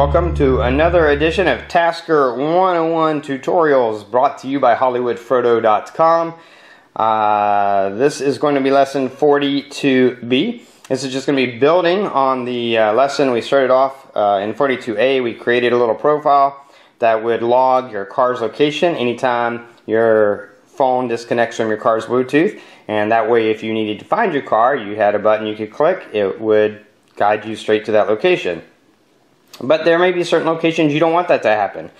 Welcome to another edition of Tasker 101 Tutorials brought to you by HollywoodFrodo.com. Uh, this is going to be lesson 42B. This is just going to be building on the uh, lesson we started off uh, in 42A. We created a little profile that would log your car's location anytime your phone disconnects from your car's Bluetooth. And that way, if you needed to find your car, you had a button you could click, it would guide you straight to that location. But there may be certain locations you don't want that to happen.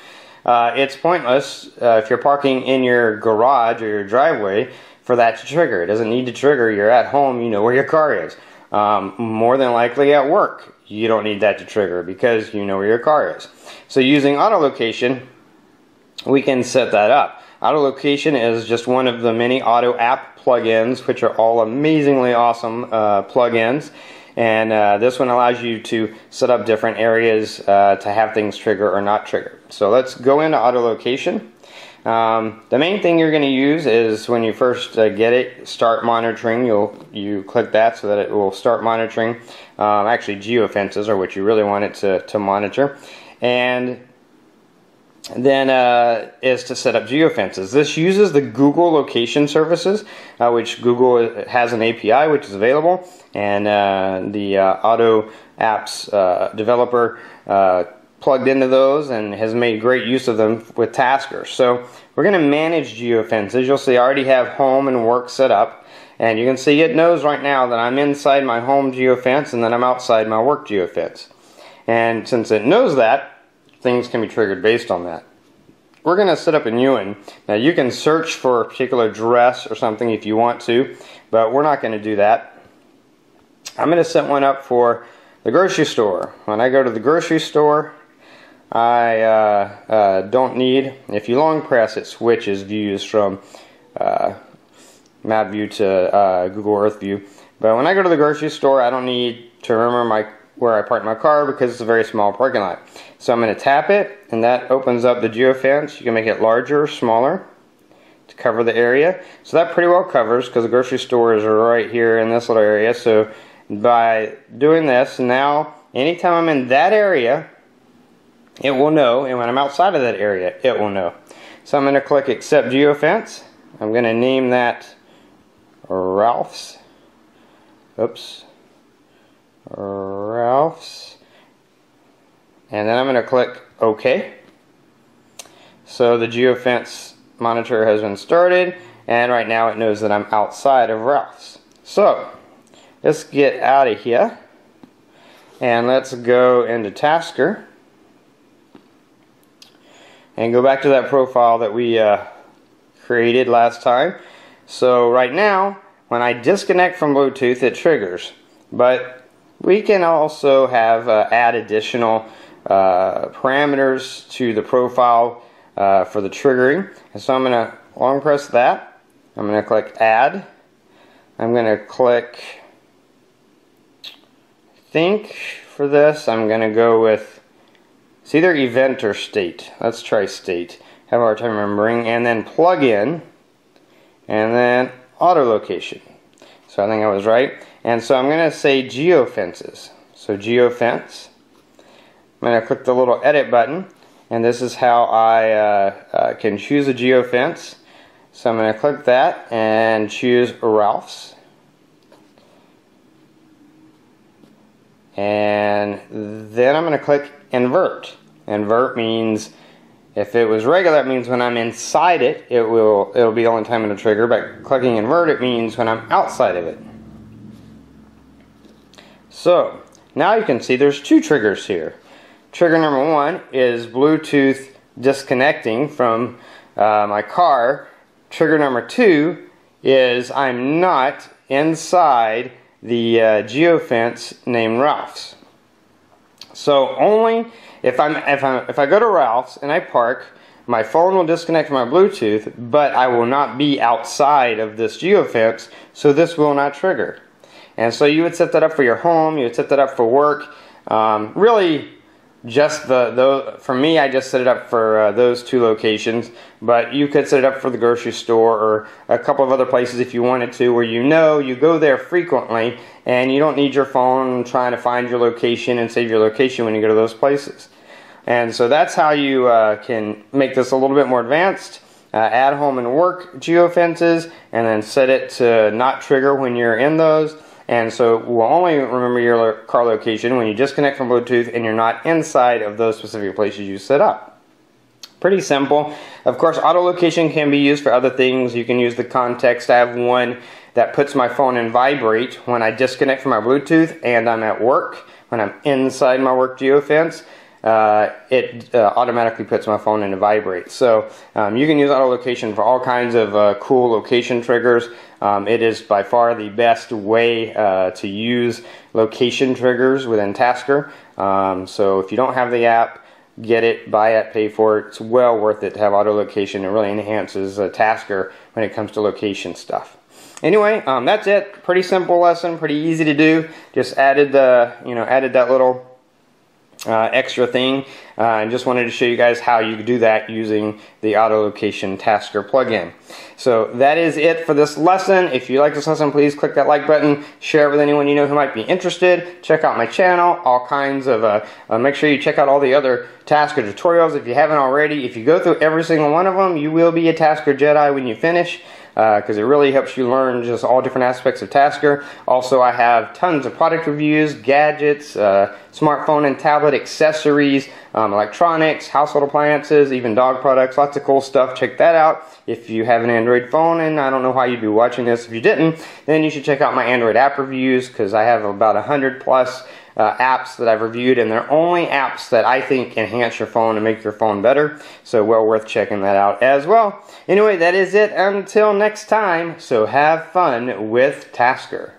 Uh, it's pointless uh, if you're parking in your garage or your driveway for that to trigger. It doesn't need to trigger. You're at home, you know where your car is. Um, more than likely at work, you don't need that to trigger because you know where your car is. So using auto location, we can set that up. Auto location is just one of the many auto app plugins, which are all amazingly awesome uh, plugins. And uh, this one allows you to set up different areas uh, to have things trigger or not trigger. So let's go into auto location. Um, the main thing you're going to use is when you first uh, get it, start monitoring. You'll you click that so that it will start monitoring. Um, actually, geofences are what you really want it to, to monitor. And then uh, is to set up geofences. This uses the Google location services, uh, which Google has an API which is available, and uh, the uh, Auto Apps uh, developer uh, plugged into those and has made great use of them with Tasker. So we're going to manage geofences. You'll see I already have home and work set up, and you can see it knows right now that I'm inside my home geofence and that I'm outside my work geofence. And since it knows that, things can be triggered based on that. We're going to set up a new one. Now you can search for a particular dress or something if you want to, but we're not going to do that. I'm going to set one up for the grocery store. When I go to the grocery store, I uh, uh, don't need, if you long press it switches views from uh, map view to uh, Google Earth view. But when I go to the grocery store, I don't need to remember my where I parked my car because it's a very small parking lot. So I'm going to tap it and that opens up the geofence. You can make it larger or smaller to cover the area. So that pretty well covers because the grocery store is right here in this little area. So by doing this, now anytime I'm in that area, it will know. And when I'm outside of that area, it will know. So I'm going to click accept geofence. I'm going to name that Ralph's. Oops. Ralph's. And then I'm going to click OK. So the geofence monitor has been started and right now it knows that I'm outside of Ralph's. So let's get out of here and let's go into Tasker and go back to that profile that we uh, created last time. So right now when I disconnect from Bluetooth it triggers but we can also have uh, add additional uh, parameters to the profile uh, for the triggering. And so I'm going to long press that. I'm going to click add. I'm going to click think for this. I'm going to go with it's either event or state. Let's try state. Have a hard time remembering. And then plug in and then auto location. So I think I was right. And so I'm going to say geofences. So geofence. I'm going to click the little edit button. And this is how I uh, uh, can choose a geofence. So I'm going to click that and choose Ralph's. And then I'm going to click invert. Invert means if it was regular, it means when I'm inside it, it will it'll be the only time it'll trigger. But clicking invert, it means when I'm outside of it. So now you can see there's two triggers here. Trigger number one is Bluetooth disconnecting from uh, my car. Trigger number two is I'm not inside the uh, geofence named Ralph's. So only if I'm if I if I go to Ralph's and I park, my phone will disconnect from my Bluetooth, but I will not be outside of this geofence, so this will not trigger. And so you would set that up for your home, you would set that up for work. Um, really, just the, the for me, I just set it up for uh, those two locations, but you could set it up for the grocery store or a couple of other places if you wanted to, where you know you go there frequently and you don't need your phone trying to find your location and save your location when you go to those places. And so that's how you uh, can make this a little bit more advanced. Uh, add home and work geofences and then set it to not trigger when you're in those. And so we'll only remember your car location when you disconnect from Bluetooth and you're not inside of those specific places you set up. Pretty simple. Of course, auto location can be used for other things. You can use the context. I have one that puts my phone in vibrate when I disconnect from my Bluetooth and I'm at work. When I'm inside my work geofence, uh, it uh, automatically puts my phone into vibrate. So um, you can use auto location for all kinds of uh, cool location triggers. Um, it is by far the best way uh, to use location triggers within Tasker. Um, so if you don't have the app, get it, buy it, pay for it. It's well worth it to have auto location. It really enhances Tasker when it comes to location stuff. Anyway, um, that's it. Pretty simple lesson, pretty easy to do. Just added the, you know, added that little uh, extra thing. Uh, and just wanted to show you guys how you do that using the auto location tasker plugin. So that is it for this lesson. If you like this lesson please click that like button. Share it with anyone you know who might be interested. Check out my channel all kinds of uh, uh make sure you check out all the other tasker tutorials if you haven't already. If you go through every single one of them you will be a tasker jedi when you finish because uh, it really helps you learn just all different aspects of Tasker. Also, I have tons of product reviews, gadgets, uh, smartphone and tablet accessories, um, electronics, household appliances, even dog products, lots of cool stuff. Check that out. If you have an Android phone, and I don't know why you'd be watching this if you didn't, then you should check out my Android app reviews because I have about 100 plus uh, apps that I've reviewed, and they're only apps that I think enhance your phone and make your phone better. So, well worth checking that out as well. Anyway, that is it until next time. So, have fun with Tasker.